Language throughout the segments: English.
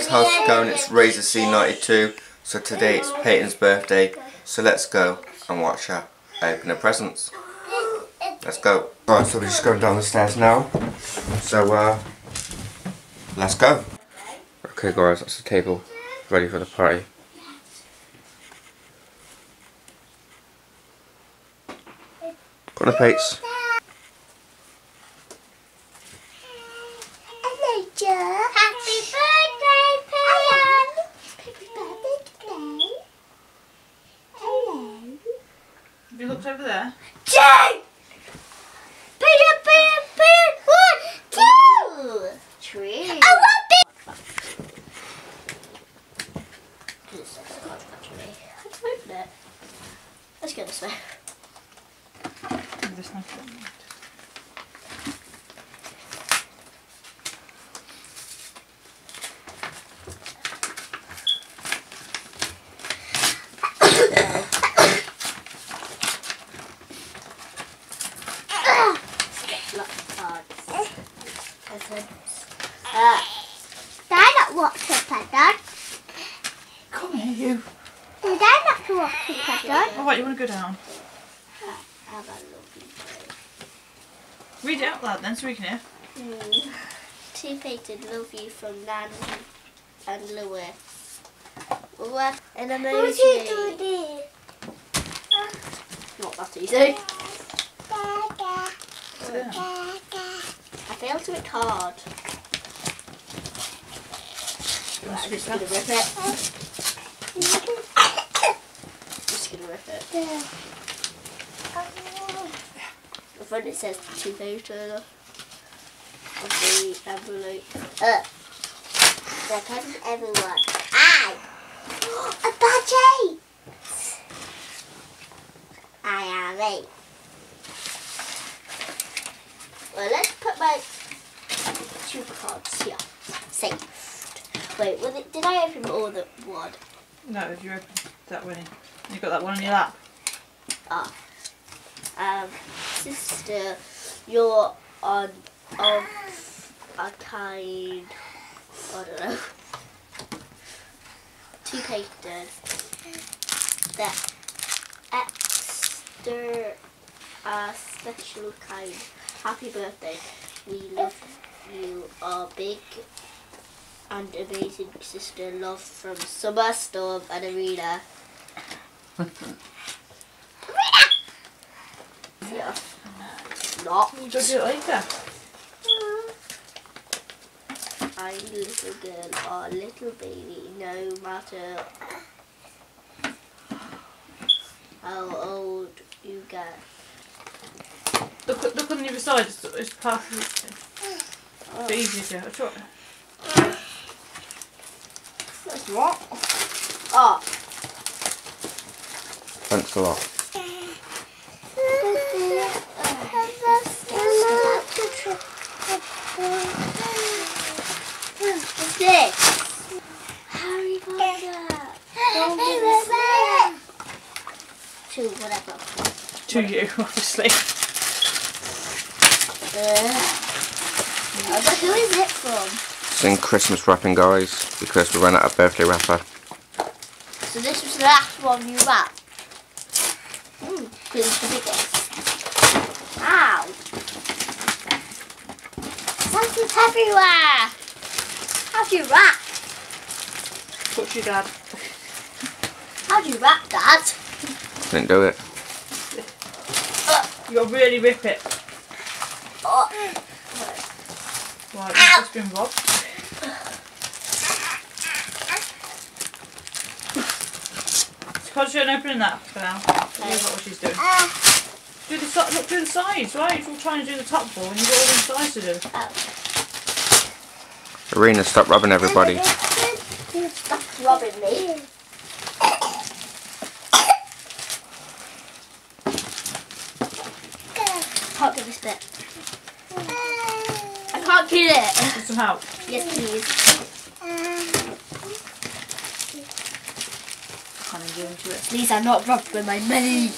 guys, how's it going? It's Razzor C92. So today it's Payton's birthday. So let's go and watch her open her presents. Let's go. Right, so we're just going down the stairs now. So uh let's go. Okay guys, that's the table ready for the party. Got the plates. Hello, Joe. Happy birthday, Pam. Happy birthday today. Hello. Have you looked over there? Two. Peter, Peter, Peter. One, two. Three. I want big. Let's go this way. There's no Uh, Dad not watch it, Dad. Come here, you. Did I not to watch it, Dad? All right, you want to go down? Have a lovely Read it out loud then, so we can hear. Mm. Two-pated love you from Nan and Lewis. What an emoji. Not that easy. Sit. I failed to hit hard. I'm just gonna down? rip it. just gonna rip it. The front it says two page turner of the envelope. Uh, they're present everyone. I a budgie. I am eight. Well, let's put my two cards here. Saved. Wait, it, did I open all the one? No, you open that one. You got that one on your lap. Ah. Um, sister, you're on of a kind. I don't know. Two papers. The extra a special kind. Happy birthday. We love you. Our big and amazing sister. Love from Summer Storm and Arena. Yeah. Not. You'll do it later. I'm little girl or a little baby, no matter how old you get. Look, look on the other side. It's, it's part of it. Oh, It's easier to. Sure. What's wrong? Oh. Thanks a lot. What's this? Harry Potter. Don't give it To whatever. To you, obviously. Uh, but who is it from? It's in Christmas wrapping guys because we ran out of birthday wrapper. So this was the last one you wrapped. Because it's the biggest. Ow! Something's everywhere! How do you wrap? What's your dad? How do you wrap that? Didn't do it. You gotta really rip it. Oh, Right, it's just been robbed. Concentrate on opening that for now. Here's what she's doing. Uh. Do the si- look through the sides, right? You're trying to do the top ball and you've got all the sides to do. Oh. Arena, stop rubbing everybody. Stop rubbing me. Can't get this bit. I can't get it. Need some help. Yes, please. Can't even get into it. These are not robbed with my money.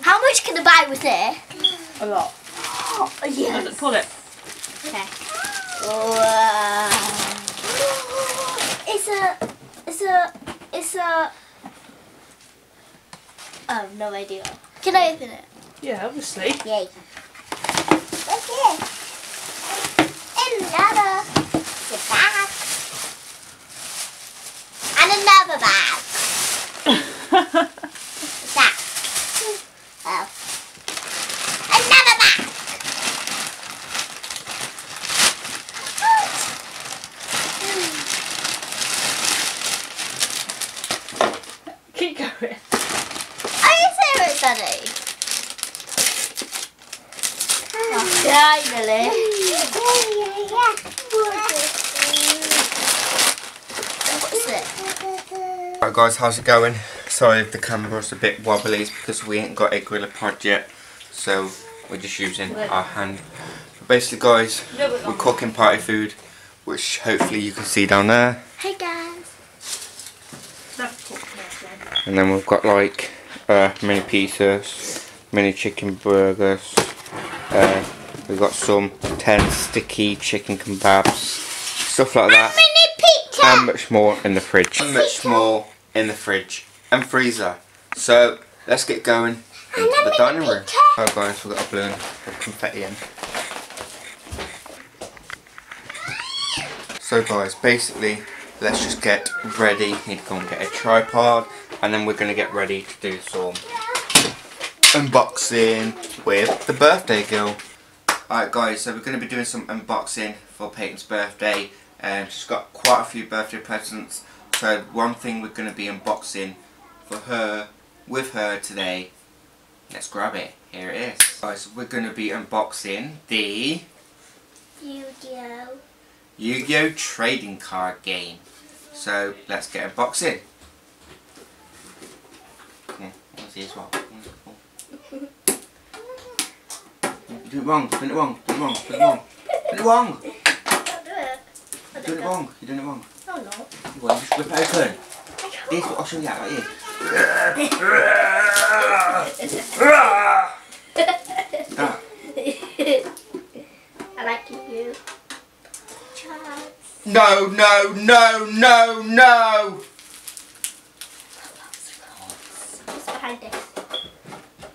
How much can I buy with it? A lot. Oh, yes. Pull it. Okay. Wow. It's a, it's a, it's a. I have no idea. Can I open it? Yeah, obviously. Yay. What's this? Another the bag. And another bag. that. Oh. Another bag. Keep going. Are you serious, Daddy? Finally. What's it? Right guys, how's it going? Sorry if the camera's a bit wobbly, it's because we ain't got a Gorilla Pod yet. So we're just using our hand. But basically guys, we're cooking party food, which hopefully you can see down there. Hey guys. And then we've got like uh, mini pizzas, mini chicken burgers. Uh, we've got some 10 sticky chicken kebabs, stuff like that. Mini pizza. and much more in the fridge. And much more in the fridge and freezer. So let's get going into the dining room. Oh guys, we've got a balloon with confetti in. So guys, basically, let's just get ready. Need to go and get a tripod, and then we're gonna get ready to do some unboxing with the birthday girl. Alright guys, so we're going to be doing some unboxing for Payton's birthday. Um, she's got quite a few birthday presents. So one thing we're going to be unboxing for her, with her today. Let's grab it. Here it is. Guys, we're going to be unboxing the Yu-Gi-Oh. Yu-Gi-Oh! trading card game. So let's get unboxing. Come on, let's see as well. Do it wrong, do it wrong, do it wrong, do it wrong. Do it wrong! I'll do it. It wrong, you're doing it wrong. Oh no. You want just rip it open. This I'll show you. Ah, I like you. No, no, no, no, no! What's behind this?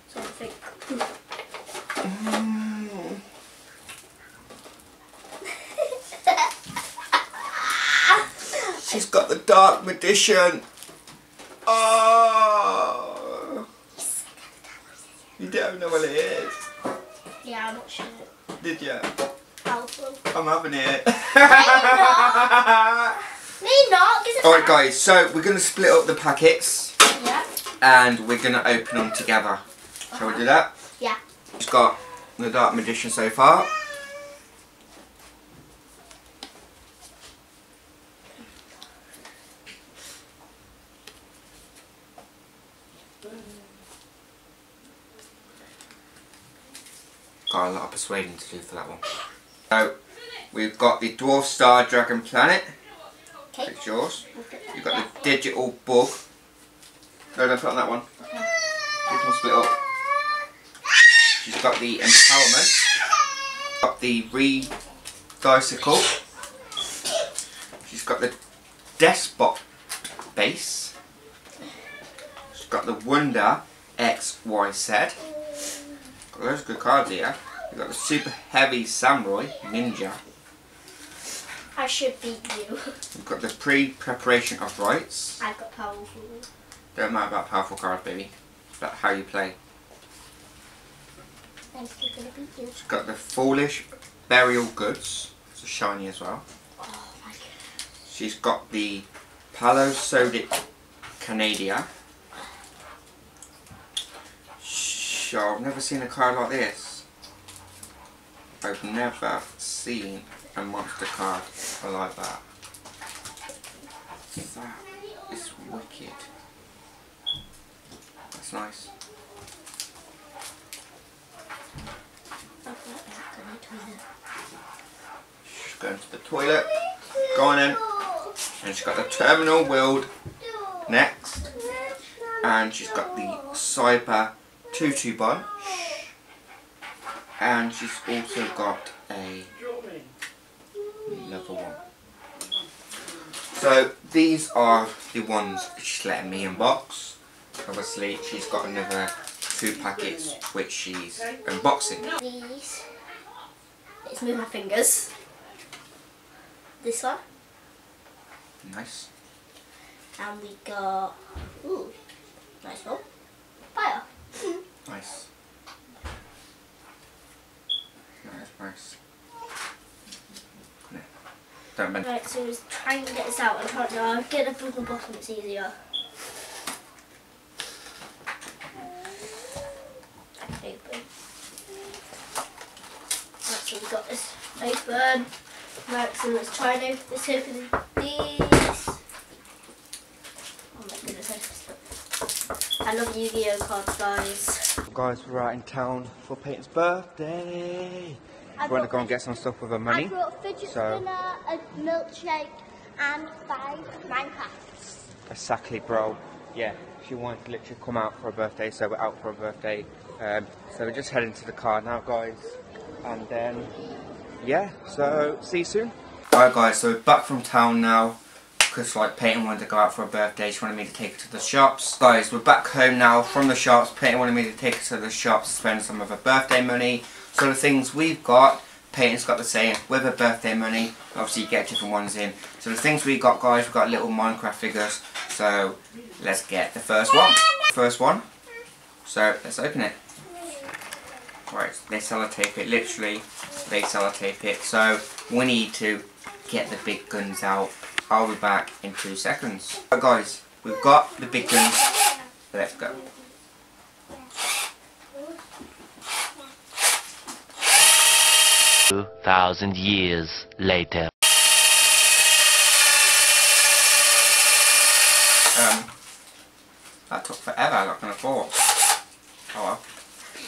Something. She's got the Dark Magician. Oh! You don't know what it is, yeah, I'm not sure. did you? Powerful. I'm having it. Me not. Alright guys, so we're going to split up the packets Yeah. and we're going to open them together. Shall we do that? Yeah. She's got the Dark Magician so far. Got a lot of persuading to do for that one. So, we've got the Dwarf Star Dragon Planet. Okay. It's yours. We'll put that You've got the Digital Bug. No, don't put on that one. You can split up. She's got the Empowerment. Got the Re Bicycle. She's got the Despot Base. She's got the Wonder XYZ. Got those good cards here. You've got the Super Heavy Samurai Ninja. I should beat you. We've got the Pre-Preparation of Rites. I've got powerful. Don't matter about powerful cards, baby. It's about how you play. I'm still gonna beat you. It's got the Foolish Burial Goods. It's a shiny as well. Oh my god. She's got the Palosodic Canadia. I've never seen a car like this. I've never seen a monster car like that. That is wicked. That's nice. She's going to the toilet. Go on in. And she's got the Terminal Wield next. And she's got the Cyber Tutu Bunch. And she's also got a level one. So these are the ones she's letting me unbox. Obviously, she's got another two packets which she's unboxing. These. Let's move my fingers. This one. Nice. And we got. Ooh. Nice one. Fire. Nice. Nice, nice. Don't bend. Right, so just try and get this out. I'm trying to I'll get it from the bottom, it's easier. Open. Right, so we got this open. Right, so let's try and open this open these. Oh my goodness, I I love Yu-Gi-Oh cards, guys. Guys, we're out in town for Payton's birthday. I We want to go and get some stuff with her I money. brought a fidget So- spinner, a milkshake, and five Minecrafts. Exactly, bro. Yeah, she wanted to literally come out for her birthday, so we're out for her birthday. Um, so we're just heading to the car now, guys. And then, yeah, so see you soon. Alright, guys, so we're back from town now. Because, like, Payton wanted to go out for her birthday. She wanted me to take her to the shops. Guys, we're back home now from the shops. Payton wanted me to take her to the shops spend some of her birthday money. So the things we've got, Payton's got the same with her birthday money. Obviously, you get different ones in. So the things we got, guys, we've got little Minecraft figures. So let's get the first one. First one. So let's open it. Right, they sellotape it. Literally, they sellotape it. So we need to get the big guns out. I'll be back in two seconds. Right, guys, we've got the big guns. Let's go. Two thousand years later. Um, that took forever, like on a thought. Oh well.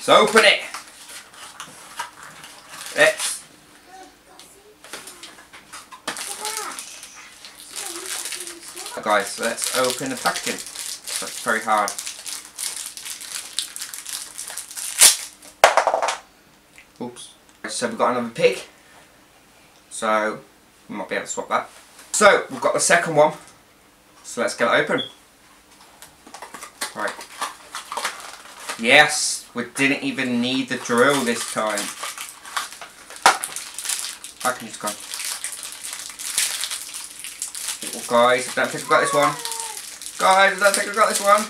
So open it! Let's. Guys, let's open the packaging. That's very hard. Oops. So we've got another pig. So, we might be able to swap that. So, we've got the second one. So let's get it open. Right. Yes, we didn't even need the drill this time. I can just go. Oh, guys, I don't think I've got this one. Guys, I don't think I've got this one.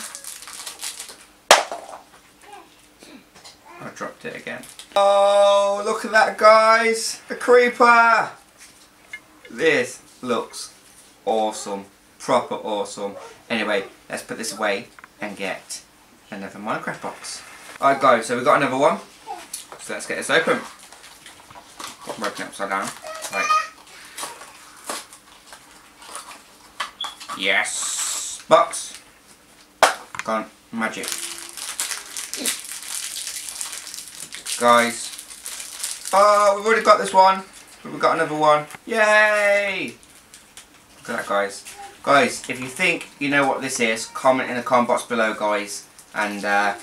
I dropped it again. Oh, look at that, guys. A creeper. This looks awesome. Proper awesome. Anyway, let's put this away and get another Minecraft box. Alright guys, so we've got another one. So let's get this open. Got broken upside down. Right. Yes. Box. Gone. Magic. Guys. Oh, we've already got this one. We've got another one. Yay! Look at that, guys. Guys, if you think you know what this is, comment in the comment box below, guys, and uh,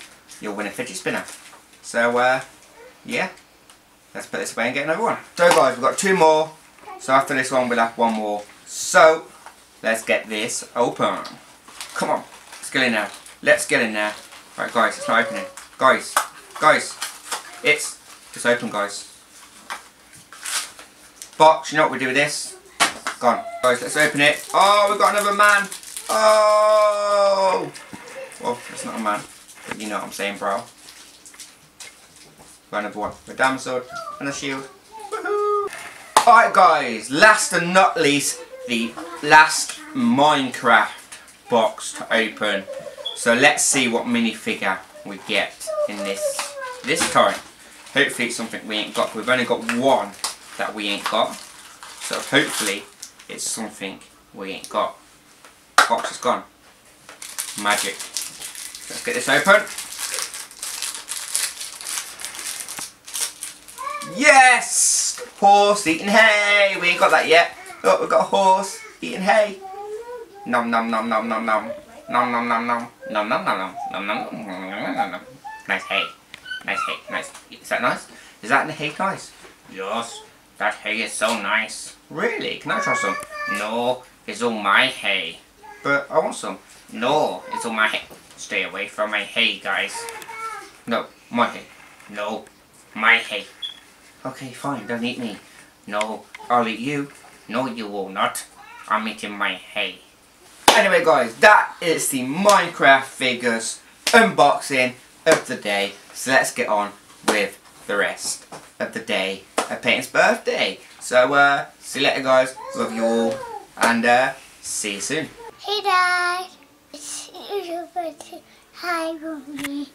you'll win a fidget spinner. So, uh, yeah, let's put this away and get another one. So, guys, we've got two more. So, after this one, we'll have one more. So, let's get this open. Come on, let's get in there. Let's get in there. Right, guys, it's not opening. Guys, guys, it's it's open, guys. Box, you know what we do with this? Gone. Guys, let's open it. Oh, we've got another man. Oh! Well, it's not a man. But you know what I'm saying, bro. Got another one. A damn sword and a shield. Alright, guys. Last and not least, the last Minecraft box to open. So let's see what minifigure we get in this this time. Hopefully it's something we ain't got. We've only got one that we ain't got. So hopefully it's something we ain't got. Box is gone. Magic. Let's get this open. Yes! Horse eating hay. We ain't got that yet. Look, we've got a horse eating hay. Nom nom nom nom nom nom. Nom nom nom nom. Nom nom nom nom. Nom nom nom nom nom nom. Nice hay. Nice hay. Nice. Is that nice? Is that the hay nice? Yes. That hay is so nice. Really? Can I try some? No. It's all my hay. But I want some. No, it's all my hay. Stay away from my hay, guys. No, my hay. No, my hay. Okay, fine, don't eat me. No, I'll eat you. No, you will not. I'm eating my hay. Anyway guys, that is the Minecraft figures unboxing of the day. So let's get on with the rest of the day of Payton's birthday. So uh, see you later guys, love you all, and uh, see you soon. Hey Dad. It's your birthday. Hi, Mommy.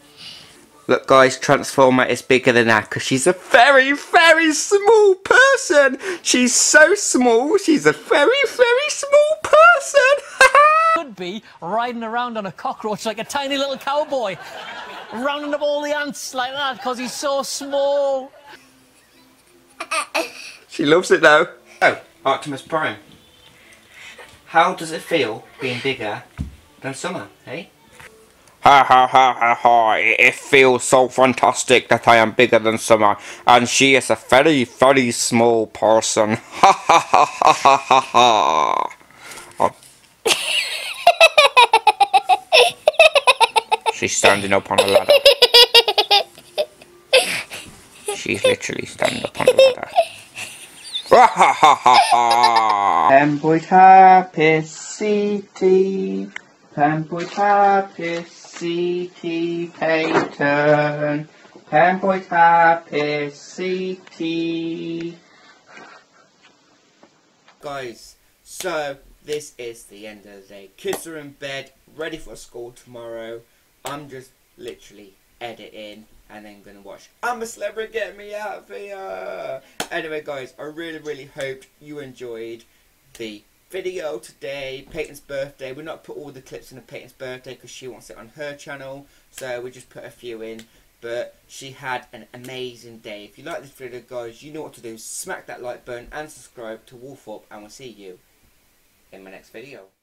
Look guys, Transformer is bigger than that because she's a very, very small person. She's so small, she's a very, very small person. could be riding around on a cockroach like a tiny little cowboy, rounding up all the ants like that because he's so small. she loves it though. Oh, Optimus Prime. How does it feel being bigger than Summer, eh? Ha ha ha ha ha, it feels so fantastic that I am bigger than Summer, and she is a very, very small person. Ha ha ha ha ha ha ha. Oh. She's standing up on a ladder. She's literally standing up on a ladder. Ha ha ha ha ha! Pemboy happy city. Pemboy happy city Payton. Pemboy happy city. Guys, so this is the end of the day. Kids are in bed, ready for school tomorrow. I'm just literally editing and then gonna watch I'm a Celebrity Get Me Out of Here. Anyway guys, I really really hope you enjoyed the video today, Payton's birthday. We're not put all the clips in of Payton's birthday because she wants it on her channel, so we just put a few in. But she had an amazing day. If you like this video guys, you know what to do. Smack that like button and subscribe to Wolf Up and we'll see you in my next video.